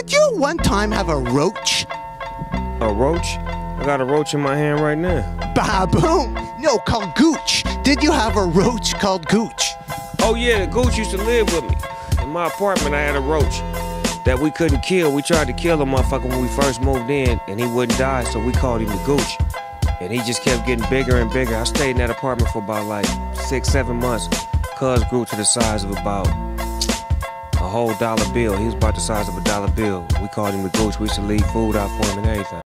did you one time have a roach? A roach? I got a roach in my hand right now. Baboon! No, called Gooch. Did you have a roach called Gooch? Oh yeah, the gooch used to live with me. In my apartment, I had a roach that we couldn't kill. We tried to kill a motherfucker when we first moved in, and he wouldn't die, so we called him the gooch. And he just kept getting bigger and bigger. I stayed in that apartment for about like six, seven months. Cuz grew to the size of about whole dollar bill. He was about the size of a dollar bill. We called him the gooch. We used to leave food out for him and everything.